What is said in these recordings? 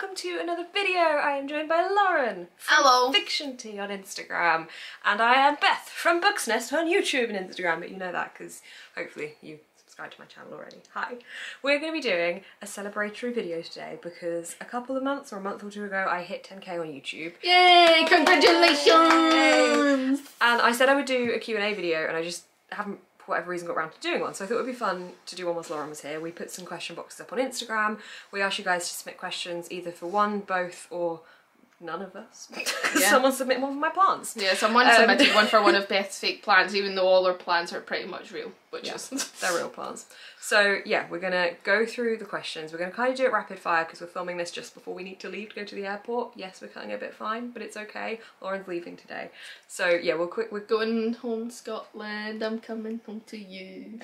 welcome to another video. I am joined by Lauren from Hello. Fiction Tea on Instagram, and I am Beth from Books Nest on YouTube and Instagram. But you know that because hopefully you subscribe to my channel already. Hi. We're going to be doing a celebratory video today because a couple of months or a month or two ago I hit 10k on YouTube, Yay! Congratulations! and I said I would do a Q&A video, and I just haven't whatever reason got around to doing one. So I thought it would be fun to do one whilst Lauren was here. We put some question boxes up on Instagram. We asked you guys to submit questions either for one, both, or none of us. Because Yeah. someone submitted one for my plants. Yeah, someone Um, submitted one for one of Beth's fake plans, even though all her plans are pretty much real, which Yeah. is They're real plants. So yeah, we're gonna go through the questions. We're gonna kind of do it rapid fire because we're filming this just before we need to leave to go to the airport. Yes, we're cutting a bit fine, but it's okay. Lauren's leaving today. So yeah, we'll quick we're going home, Scotland. I'm coming home to you.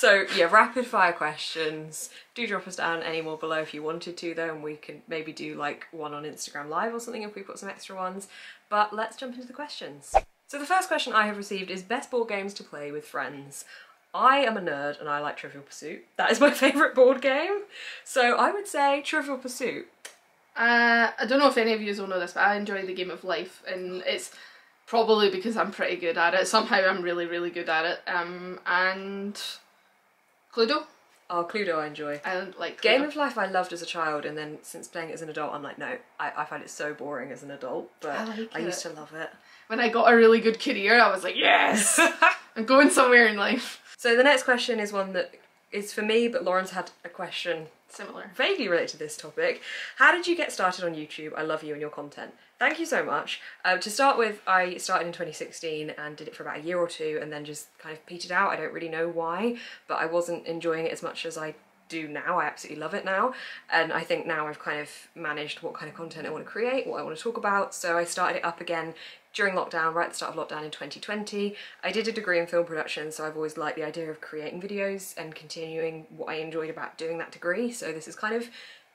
So yeah, rapid fire questions. Do drop us down any more below if you wanted to though, and we can maybe do like one on Instagram Live or something if we put some extra ones. But let's jump into the questions. So the first question I have received is best board games to play with friends. I am a nerd and I like Trivial Pursuit. That is my favourite board game. So I would say Trivial Pursuit. Uh, I don't know if any of you will know this, but I enjoy the game of life, and it's probably because I'm pretty good at it. Somehow I'm really, really good at it. Um, and Cluedo. Oh, Cluedo I enjoy. I don't like Cluedo. Game of Life I loved as a child, and then since playing it as an adult, I'm like, no, I, I find it so boring as an adult, but I like used to love it. When I got a really good career, I was like, yes, I'm going somewhere in life. So the next question is one that is for me, but Lauren's had a question Similar. vaguely related to this topic. How did you get started on YouTube? I love you and your content. Thank you so much. Uh, to start with, I started in 2016 and did it for about a year or two and then just kind of petered out. I don't really know why, but I wasn't enjoying it as much as I do now. I absolutely love it now. And I think now I've kind of managed what kind of content I want to create, what I want to talk about. So I started it up again during lockdown, right at the start of lockdown in 2020. I did a degree in film production, so I've always liked the idea of creating videos and continuing what I enjoyed about doing that degree. So this has kind of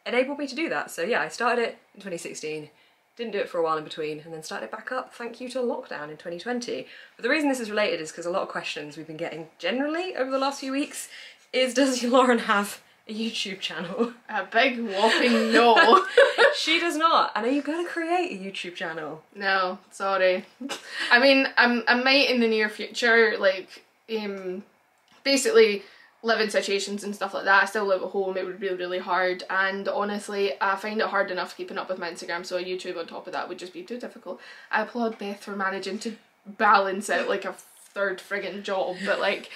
enabled me to do that. So yeah, I started it in 2016, didn't do it for a while in between, and then started back up thank you to lockdown in 2020. But the reason this is related is because a lot of questions we've been getting generally over the last few weeks is does Lauren have a YouTube channel? A big whopping no. she does not. And are you going to create a YouTube channel? no, sorry. I mean, I'm, I might in the near future, like, um, basically living situations and stuff like that. I still live at home, it would be really hard. And honestly, I find it hard enough keeping up with my Instagram, so a YouTube on top of that would just be too difficult. I applaud Beth for managing to balance it like a third friggin' job, but like,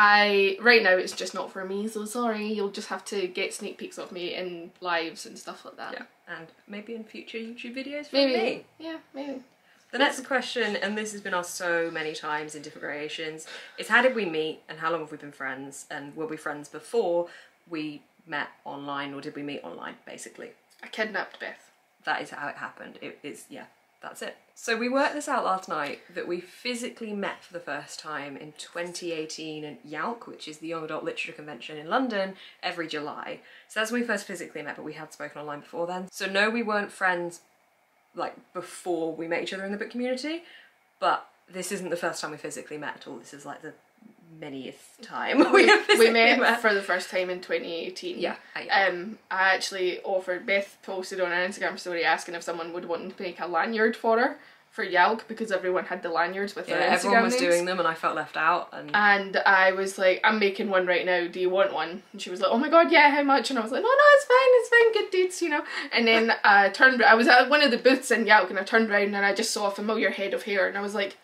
I right now it's just not for me, so sorry. You'll just have to get sneak peeks of me in lives and stuff like that. Yeah. And maybe in future YouTube videos from Maybe. me. Yeah, maybe. The next question, and this has been asked so many times in different variations, is how did we meet and how long have we been friends? And were we friends before we met online or did we meet online, basically? I kidnapped Beth. That is how it happened. It is, yeah, that's it. So we worked this out last night that we physically met for the first time in 2018 at YALC, which is the Young Adult Literature Convention in London, every July. So that's when we first physically met, but we had spoken online before then. So no, we weren't friends like before we met each other in the book community, but this isn't the first time we physically met at all. This is like the manyth time we have we met, for the first time in 2018. Yeah, yeah. Um, I actually offered. Beth posted on her Instagram story asking if someone would want to make a lanyard for her for YALC because everyone had the lanyards with yeah, their Instagram everyone was names. doing them, and I felt left out. And And I was like, I'm making one right now. Do you want one? And she was like, Oh my god, yeah. How much? And I was like, No, no, it's fine. It's fine. Good deeds, you know. And then I turned. I was at one of the booths in YALC, and I turned around and I just saw a familiar head of hair, and I was like.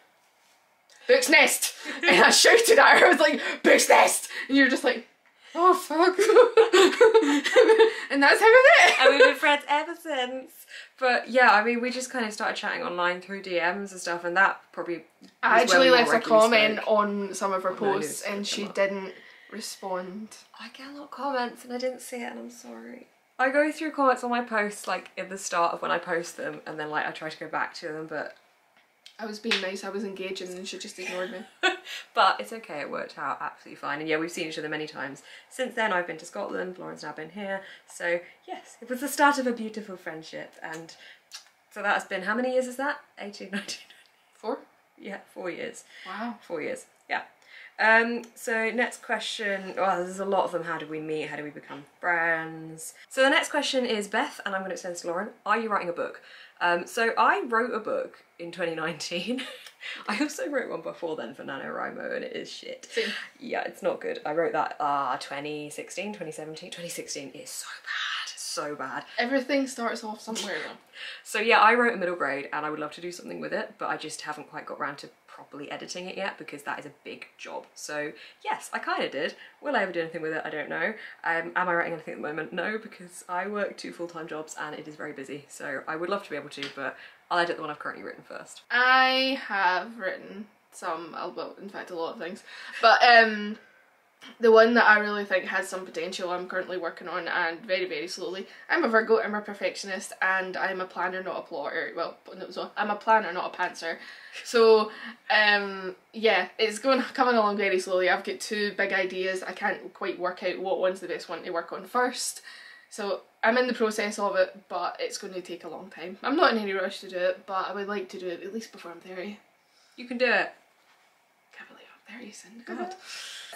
Book's Nest! And I shouted at her, I was like, Book's Nest! And you're just like, oh fuck. and that's how we met. and we've been friends ever since. But yeah, I mean, we just kind of started chatting online through DMs and stuff, and that probably. I actually left a comment spoke. on some of her Oh, posts didn't and she didn't respond. I get a lot of comments, and I didn't see it, and I'm sorry. I go through comments on my posts like at the start of when I post them, and then like I try to go back to them, but I was being nice, I was engaging and she just ignored me. but it's okay. It worked out absolutely fine, and yeah, we've seen each other many times since then. I've been to Scotland. Lauren's now been here, so yes, it was the start of a beautiful friendship, and so that's been how many years is that? 18, 19, Four? yeah, four years. Wow. Four years, yeah. Um, so next question. Well, there's a lot of them. How did we meet? How did we become friends? So the next question is Beth, and I'm going to extend this to Lauren. Are you writing a book? Um, so I wrote a book in 2019. I also wrote one before then for NaNoWriMo and it is shit. Yeah, it's not good. I wrote that uh 2016, 2017, 2016. It's so bad. So bad. Everything starts off somewhere though. So yeah, I wrote a middle grade and I would love to do something with it, but I just haven't quite got around to properly editing it yet because that is a big job. So yes, I kind of did. Will I ever do anything with it? I don't know. Um, am I writing anything at the moment? No, because I work two full-time jobs and it is very busy. So I would love to be able to, but I'll edit the one I've currently written first. I have written some, well, in fact, a lot of things, but um, the one that I really think has some potential I'm currently working on and very very slowly. I'm a Virgo, I'm a perfectionist and I'm a planner not a plotter. Well, no, I'm a planner not a pantser. So um yeah, it's going coming along very slowly. I've got two big ideas. I can't quite work out what one's the best one to work on first. So I'm in the process of it, but it's going to take a long time. I'm not in any rush to do it, but I would like to do it at least before I'm 30. You can do it. Can't believe I'm 30 soon. God.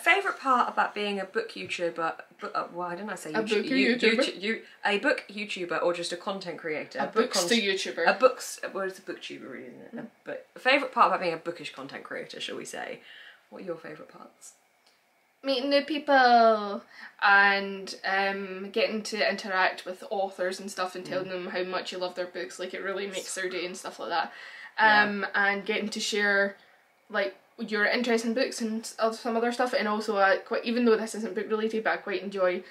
Favorite part about being a book YouTuber, but uh, why didn't I say A YouTube- book you- YouTuber? you- you- a book YouTuber or just a content creator? A book books con- YouTuber. A books. What is a booktuber, really, isn't it? Mm. A book. Favorite part about being a bookish content creator, shall we say? What are your favorite parts? meeting new people and um, getting to interact with authors and stuff and Mm. telling them how much you love their books like it really makes their day and stuff like that Yeah. um, and getting to share like your interest in books and some other stuff and also uh, quite even though this isn't book related but I quite enjoy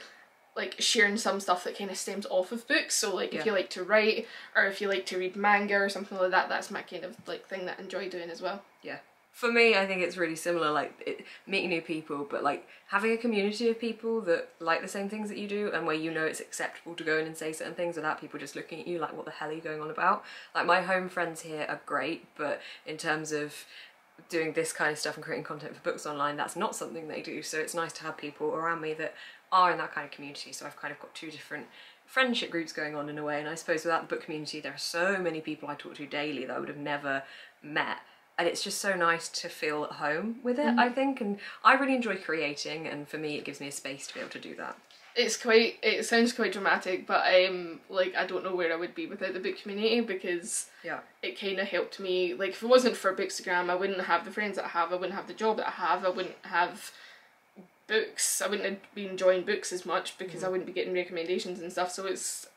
like sharing some stuff that kind of stems off of books so like Yeah. if you like to write or if you like to read manga or something like that that's my kind of like thing that I enjoy doing as well Yeah. For me, I think it's really similar, like it, meeting new people, but like having a community of people that like the same things that you do and where you know it's acceptable to go in and say certain things without people just looking at you like, what the hell are you going on about? Like, my home friends here are great, but in terms of doing this kind of stuff and creating content for books online, that's not something they do. So it's nice to have people around me that are in that kind of community. So I've kind of got two different friendship groups going on in a way. And I suppose without the book community, there are so many people I talk to daily that I would have never met. And it's just so nice to feel at home with it, mm. I think. And I really enjoy creating, and for me, it gives me a space to be able to do that. It's quite it sounds quite dramatic but um like I don't know where I would be without the book community because Yeah. it kind of helped me like if it wasn't for Bookstagram I wouldn't have the friends that I have I wouldn't have the job that I have I wouldn't have books I wouldn't have been enjoying books as much because I wouldn't be getting recommendations and stuff so it's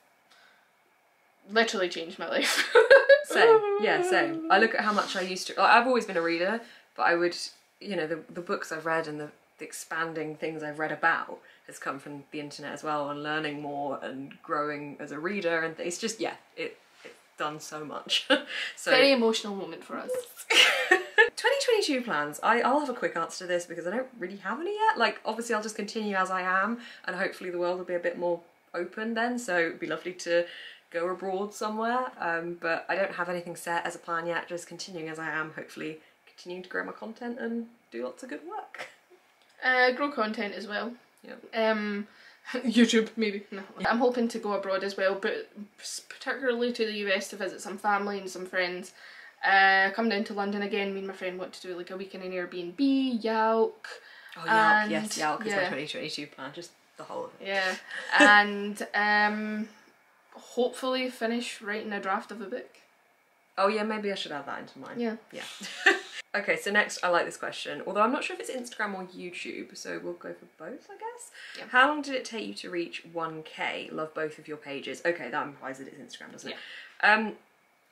literally changed my life Same, yeah, same. I look at how much I used to. Like, I've always been a reader, but I would, you know, the the books I've read and the, the expanding things I've read about has come from the internet as well, and learning more and growing as a reader, and it's just yeah, it it's done so much. so very emotional moment for us 2022 plans. I, I'll have a quick answer to this because I don't really have any yet. Like, obviously, I'll just continue as I am, and hopefully, the world will be a bit more open then. So, it'd be lovely to go abroad somewhere. Um, but I don't have anything set as a plan yet, just continuing as I am, hopefully, continuing to grow my content and do lots of good work. uh, grow content as well Yeah. um YouTube maybe no. I'm hoping to go abroad as well but particularly to the US to visit some family and some friends uh come down to London again me and my friend want to do like a weekend in Airbnb Yelp Oh, yeah, And- yes, yeah, because my 2022 plan, just the whole of it. yeah and um hopefully finish writing a draft of a book Oh, yeah, maybe I should add that into mine. yeah Yeah. okay, so next, I like this question. Although I'm not sure if it's Instagram or YouTube, so we'll go for both, I guess. Yeah. How long did it take you to reach 1k? Love both of your pages. Okay, that implies that it's Instagram, doesn't it? Um,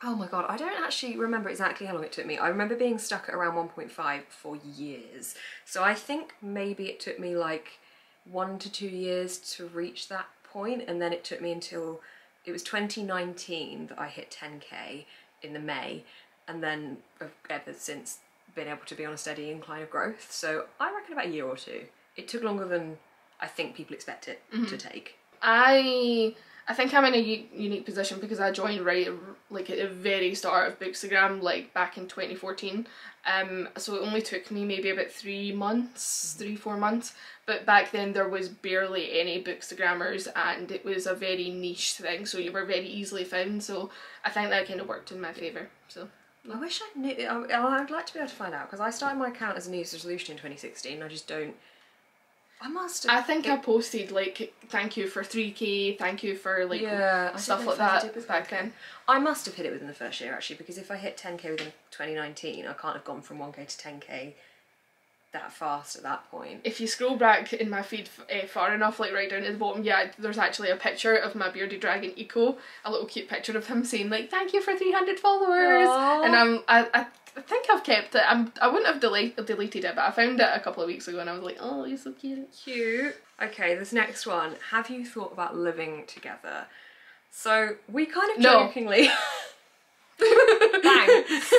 oh my god, I don't actually remember exactly how long it took me. I remember being stuck at around 1.5 for years. So I think maybe it took me like one to two years to reach that point, and then it took me until it was 2019 that I hit 10k in the May, and then ever since been able to be on a steady incline of growth. So I reckon about a year or two. It took longer than I think people expect it to take. I I think I'm in a u- unique position because I joined right like at the very start of Bookstagram, like back in 2014. Um, so it only took me maybe about three months, three four months. But back then there was barely any Bookstagrammers, and it was a very niche thing. So you were very easily found. So I think that kind of worked in my favor. So I wish I knew. I, I'd like to be able to find out because I started my account as a New Year's resolution in 2016. I just don't. I must. I think I posted like thank you for three k, thank you for like yeah, stuff like that back then. I must have hit it within the first year actually because if I hit 10k within 2019, I can't have gone from 1k to 10k that fast at that point. If you scroll back in my feed uh, far enough, like right down to the bottom, yeah, there's actually a picture of my bearded dragon Eco, a little cute picture of him saying like "Thank you for 300 followers," Aw. and I'm I, I I think I've kept it. I'm I wouldn't have delete, deleted it, but I found it a couple of weeks ago, and I was like, "Oh, you're so cute." Cute. Okay, this next one. Have you thought about living together? So we kind of No. jokingly. Thanks.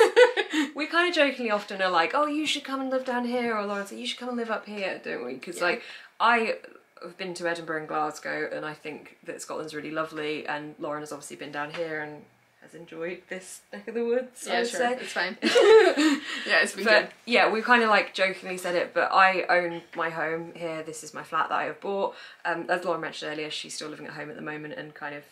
we kind of jokingly often are like, "Oh, you should come and live down here," or Lauren's like, "You should come and live up here," don't we? Because Yeah. like I have been to Edinburgh and Glasgow, and I think that Scotland's really lovely. And Lauren has obviously been down here and has enjoyed this neck of the woods. Yeah, sure, say. it's fine. yeah, it's been But good. yeah, we kind of like jokingly said it, but I own my home here. This is my flat that I have bought. Um, as Lauren mentioned earlier, she's still living at home at the moment and kind of,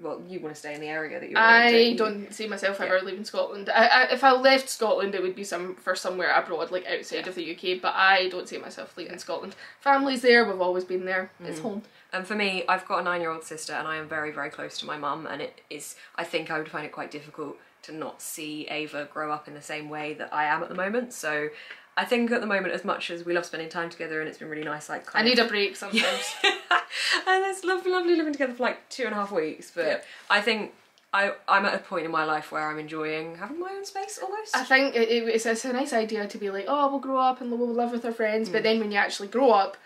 well, you want to stay in the area that you're in. I you? don't see myself Yeah. ever leaving Scotland. I, I, if I left Scotland, it would be some for somewhere abroad, like outside Yeah. of the UK. But I don't see myself leaving Scotland. Family's there. We've always been there. It's mm. home. And for me, I've got a nine-year-old sister, and I am very, very close to my mum. And it is, I think, I would find it quite difficult to not see Ava grow up in the same way that I am at the moment. So, I think at the moment, as much as we love spending time together, and it's been really nice, like I need of a break sometimes. and it's lovely, lovely living together for like two and a half weeks. But Yeah. I think I I'm at a point in my life where I'm enjoying having my own space almost. I think it, it, it's, it's a nice idea to be like, oh, we'll grow up and we'll live with our friends. But then when you actually grow up,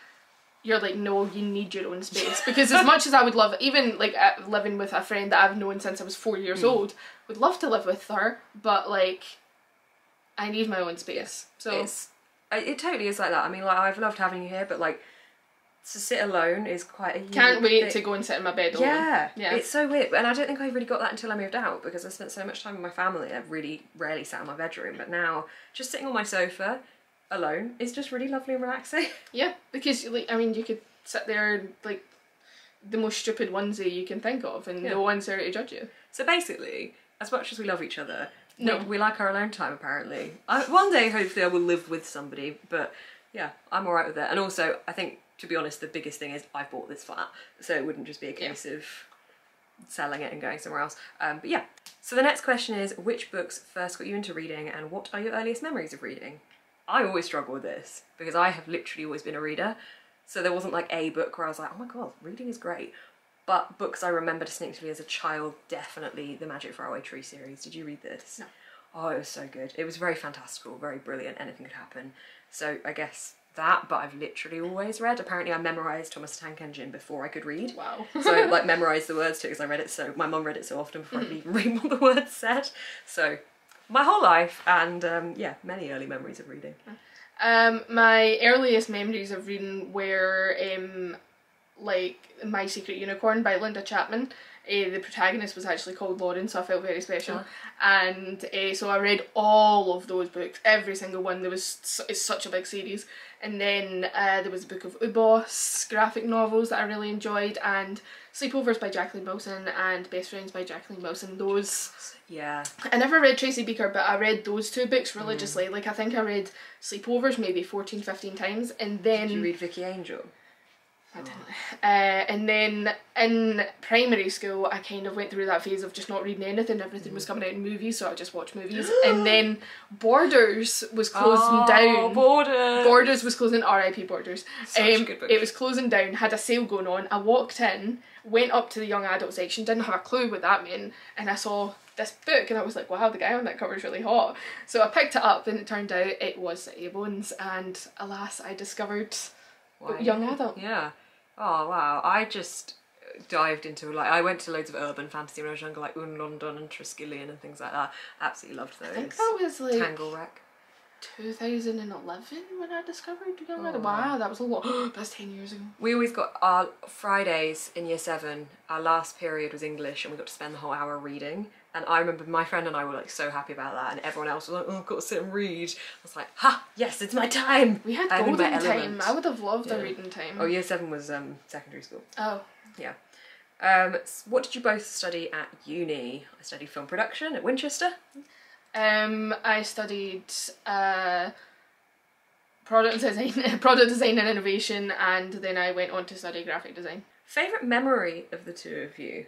you're like, no, you need your own space. Because as much as I would love, even like uh, living with a friend that I've known since I was four years old, would love to live with her, but like, I need my own space. So it's it totally is like that. I mean, like I've loved having you here, but like to sit alone is quite a can't wait bit- to go and sit in my bed alone. Yeah, Yeah. It's so weird, and I don't think I really got that until I moved out because I spent so much time with my family. I really rarely sat in my bedroom, but now just sitting on my sofa alone is just really lovely and relaxing. Yeah, because like I mean, you could sit there and like the most stupid onesie you can think of, and Yeah. no one's there to judge you. So basically, as much as we love each other, No. we, we like our alone time. Apparently, I, one day hopefully I will live with somebody. But yeah, I'm alright with it. And also, I think to be honest, the biggest thing is I bought this flat, so it wouldn't just be a case of selling it and going somewhere else. Um, but yeah. So the next question is, which books first got you into reading, and what are your earliest memories of reading? I always struggle with this because I have literally always been a reader. So there wasn't like a book where I was like, oh my god, reading is great. But books I remember distinctly as a child, definitely the Magic Faraway Tree series. Did you read this? No. Oh, it was so good. It was very fantastical, very brilliant. Anything could happen. So I guess that. But I've literally always read. Apparently, I memorized Thomas the Tank Engine before I could read. Wow. So I like memorized the words to it because I read it so my mum read it so often before I could even read what the words said. So my whole life and um, yeah, many early memories of reading. Um, my earliest memories of reading were um, like My Secret Unicorn by Linda Chapman. Uh, the protagonist was actually called Lauren, so I felt very special. And uh, so I read all of those books, every single one. There was it's such a big series. And then uh, there was a book of Ubos graphic novels that I really enjoyed, and Sleepovers by Jacqueline Wilson and Best Friends by Jacqueline Wilson. Those Yeah, I never read Tracy Beaker, but I read those two books religiously. Like, I think I read Sleepovers maybe 14, 15 times, and then. did you read Vicky Angel? I didn't. Uh, and then in primary school, I kind of went through that phase of just not reading anything. Everything was coming out in movies, so I just watched movies. and then Borders was closing oh, down. Borders. Borders was closing. R.I.P. Borders. Such a Um, good book. It was closing down. Had a sale going on. I walked in, went up to the young adult section, didn't have a clue what that meant, and I saw this book, and I was like, "Wow, the guy on that cover is really hot." So I picked it up, and it turned out it was City of Bones, and alas, I discovered Why? young adult. Yeah. Oh wow! I just dived into like I went to loads of urban fantasy when I was younger, like Un Lun Dun and Triskellion and things like that. Absolutely loved those. I think that was like Tanglewreck. 2011 when I discovered young adult. Oh. Wow, that was a lot. That's ten years ago. We always got our Fridays in year seven. Our last period was English, and we got to spend the whole hour reading. And I remember my friend and I were like so happy about that, and everyone else was like, "Oh, I've got to sit and read." I was like, "Ha! Yes, it's my time." We had I'm golden time. element. I would have loved Yeah. a reading time. Oh, year seven was um, secondary school. Oh. Yeah. Um, what did you both study at uni? I studied film production at Winchester. Um, I studied uh, product design, product design and innovation, and then I went on to study graphic design. Favorite memory of the two of you?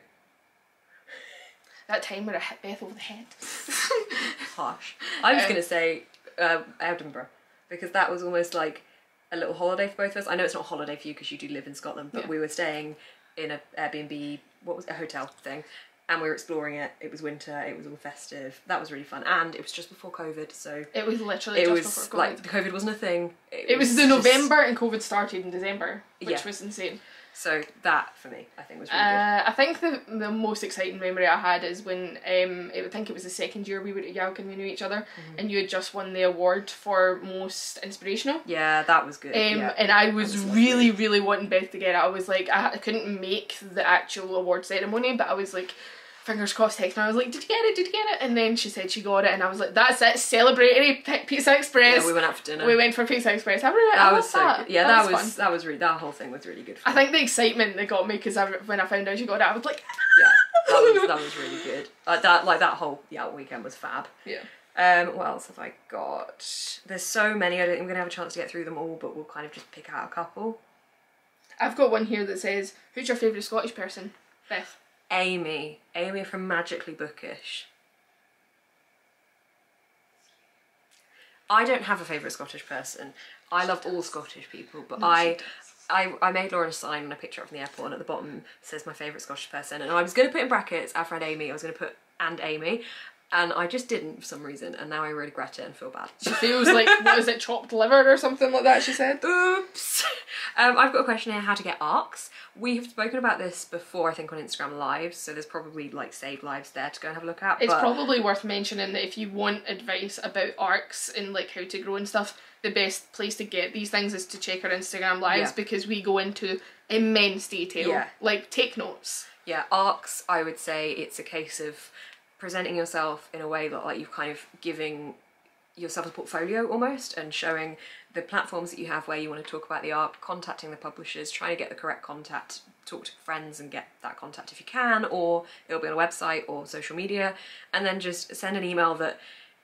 That time where I hit Beth over the head. Harsh. I was Um, gonna say uh, Edinburgh because that was almost like a little holiday for both of us. I know it's not a holiday for you because you do live in Scotland, but Yeah. we were staying in a Airbnb, what was it, a hotel thing, and we were exploring it. It was winter. It was all festive. That was really fun, and it was just before COVID, so It was literally it just was before COVID. like COVID wasn't a thing. it was the just- November and COVID started in December, which Yeah. was insane. So that for me, I think was really good. Uh, I think the the most exciting memory I had is when um I think it was the second year we were at YALC and we knew each other, Mm-hmm. and you had just won the award for most inspirational. Yeah, that was good. Um, yeah. and I was was really, really wanting Beth to get it. I was like, I, I couldn't make the actual award ceremony, but I was like, fingers crossed, texting her. I was like, Did you get it? Did you get it? And then she said she got it, and I was like, That's it, celebratory Pizza Express. yeah, we went out for dinner. We went for Pizza Express. I really, I that loved was so that. good. Yeah, that, was, fun. that was really that whole thing was really good. I think the excitement that got me because when I found out she got it, I was like, yeah, that was that was really good. Like that, like that whole yeah weekend was fab. Yeah. Um, what else have I got? There's so many. I don't think I'm gonna have a chance to get through them all, but we'll kind of just pick out a couple. I've got one here that says, Who's your favourite Scottish person? Beth. Amy, Amy from Magically Bookish. I don't have a favourite Scottish person. I love all Scottish people, but I, I I made Lauren a sign when I picked her up from the airport, and at the bottom says my favourite Scottish person, and I was going to put in brackets our friend Amy. I was going to put and Amy, and I just didn't for some reason, and now I regret it and feel bad. She feels like, what is it, chopped liver or something like that, she said. Oops. Um, I've got a question here: How to get arcs? We have spoken about this before, I think, on Instagram Lives. So there's probably like saved lives there to go and have a look at. It's but probably worth mentioning that if you want advice about arcs and like how to grow and stuff, the best place to get these things is to check our Instagram lives Yeah. because we go into immense detail. Yeah. Like take notes. yeah, arcs. I would say it's a case of presenting yourself in a way that like you've kind of giving yourself a portfolio almost and showing the platforms that you have where you want to talk about the art, contacting the publishers, trying to get the correct contact, talk to friends and get that contact if you can, or it'll be on a website or social media, and then just send an email that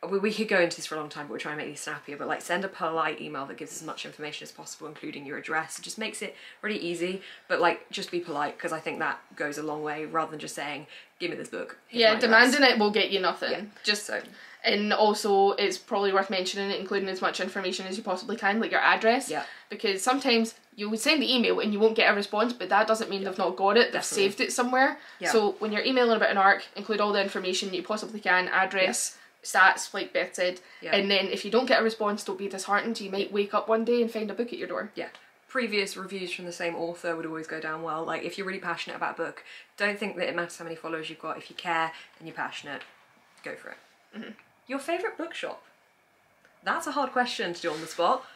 we, we could go into this for a long time, but we're trying to make these snappier. But like, send a polite email that gives as much information as possible, including your address. It just makes it really easy. But like, just be polite because I think that goes a long way rather than just saying, "Give me this book." Yeah, my address." demanding it will get you nothing. Yeah. Just So and also it's probably worth mentioning it, including as much information as you possibly can, like your address. Yeah. Because sometimes you would send the email and you won't get a response, but that doesn't mean they've not got it. They've Definitely. saved it somewhere. Yeah. So when you're emailing about an arc, include all the information you possibly can, address, stats, like Beth said. Yeah. And then if you don't get a response, don't be disheartened. You might wake up one day and find a book at your door. yeah. Previous reviews from the same author would always go down well. Like, if you're really passionate about a book, don't think that it matters how many followers you've got. If you care and you're passionate, go for it. Mm-hmm. Your favourite bookshop? That's a hard question to do on the spot.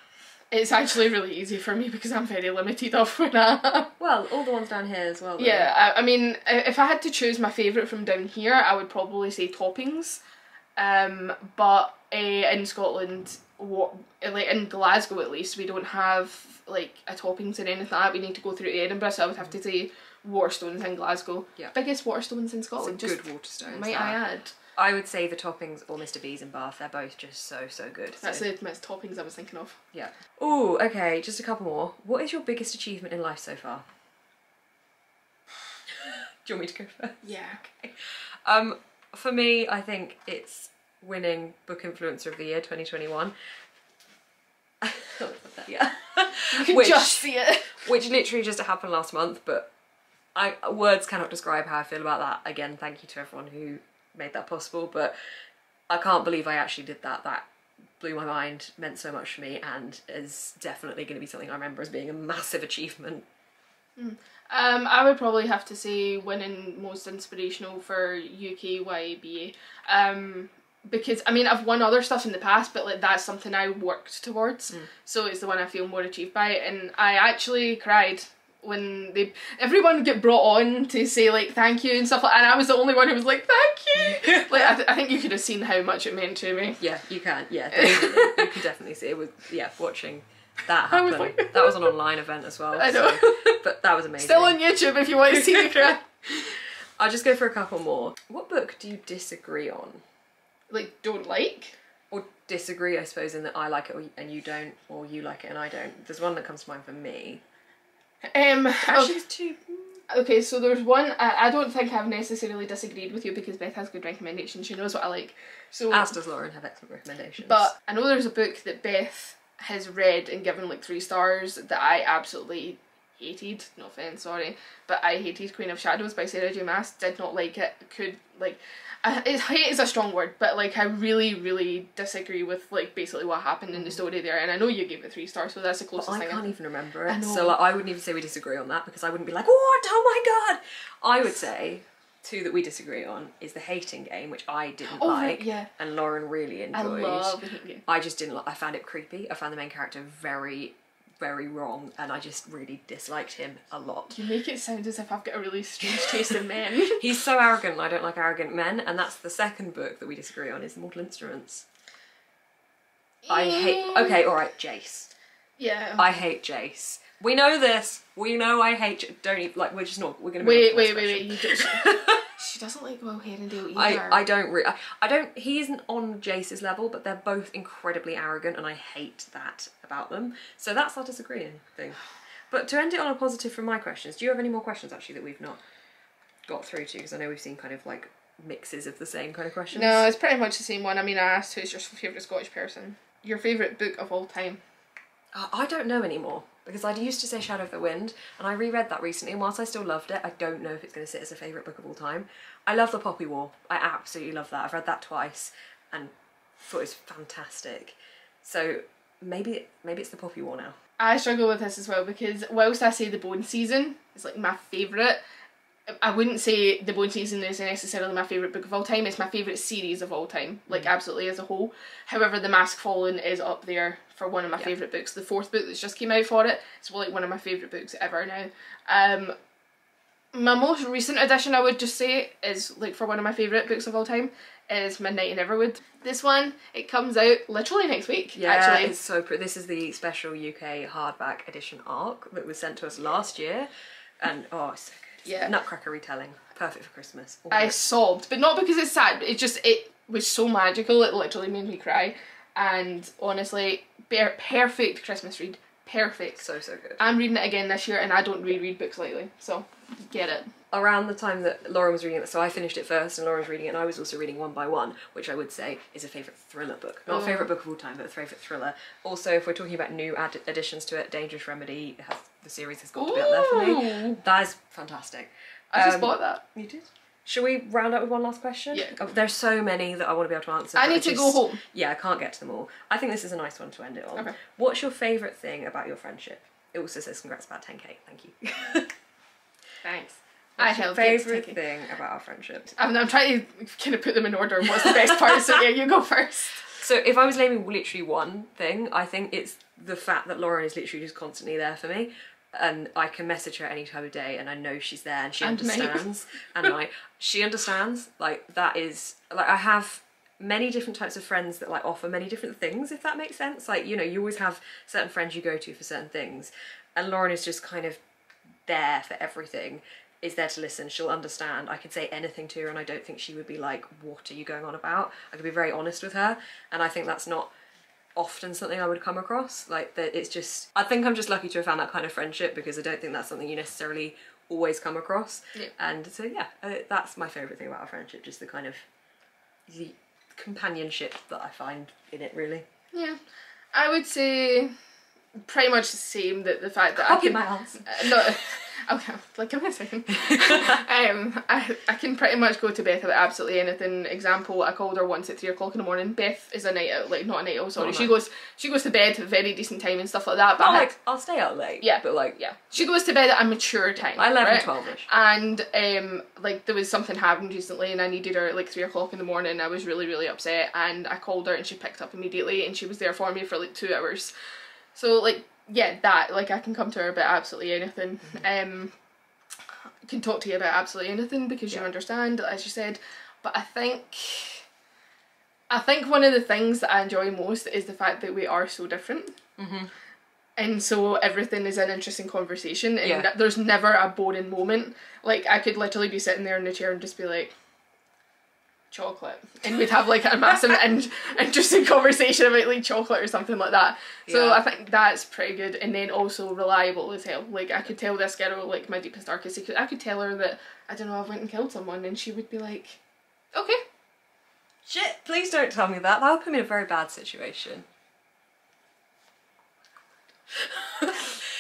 It's actually really easy for me because I'm very limited of when I Well, all the ones down here as well. though. Yeah, I, I mean, if I had to choose my favourite from down here, I would probably say Toppings. Um, but uh, in Scotland, what like in Glasgow at least, we don't have like a Toppings or anything like that. We need to go through to Edinburgh, so I would have to say Waterstones in Glasgow. Yeah. Biggest Waterstones in Scotland. good Waterstones. might that. I add? I would say the Toppings or Mr. B's in Bath. They're both just so so good. That's so, the most Toppings I was thinking of. Yeah. Oh, okay. Just a couple more. What is your biggest achievement in life so far? Do you want me to go first? Yeah. Okay. Um, for me, I think it's winning Book Influencer of the Year 2021. yeah. Which- just see it. Which literally just happened last month, but I words cannot describe how I feel about that. Again, thank you to everyone who made that possible, but I can't believe I actually did that. That blew my mind, meant so much for me, and is definitely going to be something I remember as being a massive achievement. Mm. Um, I would probably have to say winning most inspirational for UK YABA. Um, because I mean I've won other stuff in the past, but like that's something I worked towards. So it's the one I feel more achieved by, and I actually cried when they everyone get brought on to say like thank you and stuff like and I was the only one who was like thank you like I, th- I think you could have seen how much it meant to me Yeah, you can. Yeah, definitely. you can definitely see it. Was yeah, watching that happened. was like- that was an online event as well. I know. so- but that was amazing. still on YouTube if you want to see me cry I'll just go for a couple more. What book do you disagree on? like don't like. Or disagree, I suppose, in that I like it and you don't, or you like it and I don't. There's one that comes to mind for me. Um, Actually, okay, there's two. okay, so there's one I, I don't think I've necessarily disagreed with you because Beth has good recommendations. She knows what I like. So As does Lauren have excellent recommendations. But I know there's a book that Beth has read and given like three stars that I absolutely hated. No offense, sorry, but I hated Queen of Shadows by Sarah J. Maas. Did not like it. Could like, I, it, hate is a strong word, but like I really, really disagree with like basically what happened in the mm. story there. And I know you gave it three stars, so that's the But closest I thing. can't even remember it. So like, I wouldn't even say we disagree on that because I wouldn't be like, what? Oh my god! I would say two that we disagree on is the hating game, which I didn't Oh, right, like, yeah. and Lauren really I enjoyed. love the Hate Game. I just didn't like. I found it creepy. I found the main character very, very wrong, and I just really disliked him a lot. You make it sound as if I've got a really strange taste in men. He's so arrogant, and I don't like arrogant men, and that's the second book that we disagree on is Mortal Instruments. I hate. Okay, all right, Jace. Yeah. I hate Jace. We know this. We know I hate. J- Don't even like. We're just not. We're gonna. wait, move on wait, wait, wait. next she doesn't like Will Herondale either. I I don't. Re- I, I don't. He isn't on Jace's level, but they're both incredibly arrogant, and I hate that about them. So that's our disagreeing thing. But to end it on a positive from my questions, do you have any more questions actually that we've not got through to? Because I know we've seen kind of like mixes of the same kind of questions. No, it's pretty much the same one. I mean, I asked who's your favourite Scottish person. Your favourite book of all time. Uh, I don't know anymore because I used to say Shadow of the Wind, and I reread that recently. And whilst I still loved it, I don't know if it's going to sit as a favourite book of all time. I love the Poppy War. I absolutely love that. I've read that twice and thought it was fantastic. So maybe maybe it's the Poppy War now. I struggle with this as well because whilst I say the Bone Season is like my favourite, I wouldn't say the Bone Season is necessarily my favourite book of all time. It's my favourite series of all time, like absolutely as a whole. However, The Mask Falling is up there for one of my Yeah. favourite books. The fourth book that's just came out for it. it is like one of my favourite books ever now. Um, my most recent addition, I would just say, is like for one of my favourite books of all time, is Midnight in Everwood. This one, it comes out literally next week. Yeah, actually. it's so pretty. This is the special UK hardback edition arc that was sent to us last year, and oh, it's so good. Yeah. Nutcracker retelling, perfect for Christmas. All I sobbed, but not because it's sad. It just it was so magical. It literally made me cry, and honestly, per- perfect Christmas read. Perfect. so so good. I'm reading it again this year, and I don't reread books lately, so get it. around the time that Lauren was reading it, so I finished it first and Lauren was reading it, and I was also reading One by One, which I would say is a favourite thriller book. Not a Oh. favourite book of all time, but a favourite thriller. Also, if we're talking about new ad- additions to it, Dangerous Remedy, has, the series has got to be up there for me. That is fantastic. I just Um, bought that. You did? Shall we round up with one last question? Yeah. Oh, there's so many that I want to be able to answer. I need to go home. Yeah, I can't get to them all. I think this is a nice one to end it on. Okay. What's your favourite thing about your friendship? It also says congrats about 10k. Thank you. Thanks. I What's your held favourite thing about our friendship? I'm, I'm trying to kind of put them in order. What's the best part? So yeah, you go first. So if I was naming literally one thing, I think it's the fact that Lauren is literally just constantly there for me. And I can message her any time of day and I know she's there and she And understands. and like she understands. Like that is like I have many different types of friends that like offer many different things, if that makes sense. Like, you know, you always have certain friends you go to for certain things. And Lauren is just kind of there for everything is there to listen she'll understand i could say anything to her and i don't think she would be like what are you going on about i could be very honest with her and i think that's not often something i would come across like that it's just i think i'm just lucky to have found that kind of friendship because i don't think that's something you necessarily always come across. Yeah. and so yeah uh, that's my favorite thing about our friendship just the kind of the companionship that i find in it really. Yeah, I would say pretty much the same. That the fact that I can my answer. Uh, no, okay, like give me a second. um, I, I can pretty much go to Beth about absolutely anything. Example, I called her once at three o'clock in the morning. Beth is a night out, like not a night out. Sorry, Oh, she goes she goes to bed at a very decent time and stuff like that. But But I had- like, I'll stay out late. Yeah. But like, yeah, she goes to bed at a mature time. 11, right? 12 ish. And um, like there was something happened recently, and I needed her at like three o'clock in the morning. I was really really upset, and I called her, and she picked up immediately, and she was there for me for like two hours. So like yeah, that like I can come to her about absolutely anything. Um, can talk to you about absolutely anything because you understand, as you said. But I think. I think one of the things that I enjoy most is the fact that we are so different Mm-hmm. and so everything is an interesting conversation and Yeah. there's never a boring moment like i could literally be sitting there in the chair and just be like chocolate and we'd have like a massive and interesting conversation about like chocolate or something like that so Yeah. i think that's pretty good and then also reliable as hell like i could tell this girl like my deepest darkest secret i could tell her that i don't know i went and killed someone and she would be like okay Shit, please don't tell me that. That would put me in a very bad situation.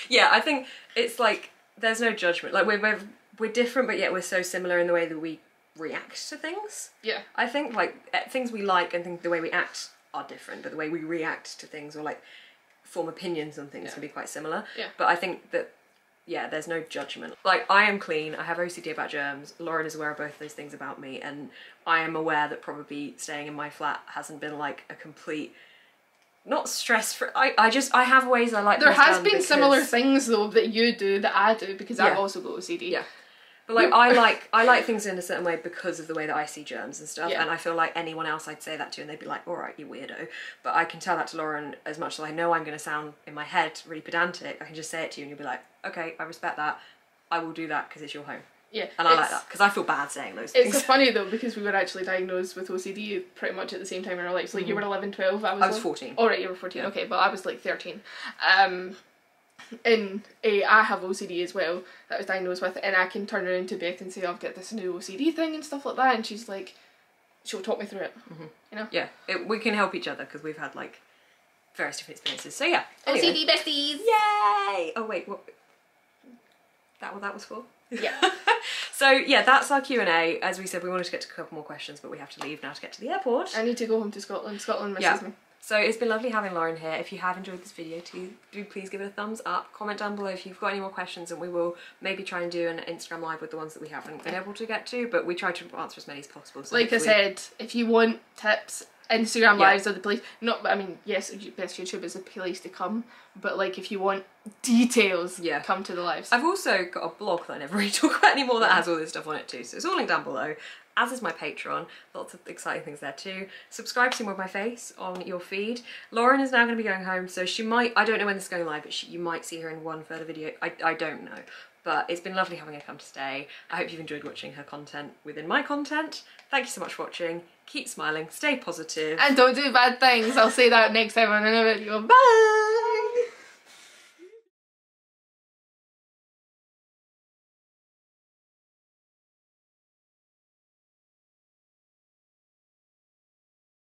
yeah, I think it's like there's no judgment. Like we're, we're we're different, but yet we're so similar in the way that we react to things. yeah I think like eh, things we like and think the way we act are different, but the way we react to things or like form opinions on things Yeah. can be quite similar. Yeah. But I think that yeah, there's no judgment. Like I am clean. I have OCD about germs. Lauren is aware of both those things about me, and I am aware that probably staying in my flat hasn't been like a complete. Not stress free. I, I just I have ways I like. there has been because- similar things though that you do that i do because i've also got ocd Yeah. But like I like I like things in a certain way because of the way that I see germs and stuff. Yeah. And I feel like anyone else I'd say that to and they'd be like, All right, you weirdo. But I can tell that to Lauren as much as I know I'm gonna sound in my head really pedantic, I can just say it to you and you'll be like, Okay, I respect that. I will do that because it's your home. yeah And I like that because I feel bad saying those It's things. It's funny though because we were actually diagnosed with OCD pretty much at the same time in our lives. Like you were 11, 12, I was. Mm-hmm. I was like- 14. Oh right, you were fourteen. Okay, but I was like thirteen. Um, and uh, I have OCD as well that I was diagnosed with, and I can turn around to Beth and say I've got this new OCD thing and stuff like that, and she's like, she'll talk me through it. You know. Yeah, it, we can help each other because we've had like various different experiences. So yeah. Anyway. OCD besties. Yay! Oh wait, what? That what that was for? Yeah. so yeah, that's our Q and A. As we said, we wanted to get to a couple more questions, but we have to leave now to get to the airport. I need to go home to Scotland. Scotland misses Yeah. me. So it's been lovely having Lauren here. If you have enjoyed this video, do, do please give it a thumbs up. Comment down below if you've got any more questions, and we will maybe try and do an Instagram live with the ones that we haven't been able to get to. But we try to answer as many as possible. So Like I said, if you want tips, Instagram Yeah. lives are the place. Not, I mean, yes, best YouTube is the place to come, but like if you want details, Yeah. come to the lives. I've also got a blog that I never really talk about anymore that has all this stuff on it too. So it's all linked down below, as is my Patreon. Lots of exciting things there too. Subscribe to see more of my face on your feed. Lauren is now going to be going home, so she might, I don't know when this is going live, but she, you might see her in one further video. I, I don't know. But it's been lovely having her come to stay. I hope you've enjoyed watching her content within my content. Thank you so much for watching. Keep smiling, stay positive. And don't do bad things. I'll say that next time on another video. Bye!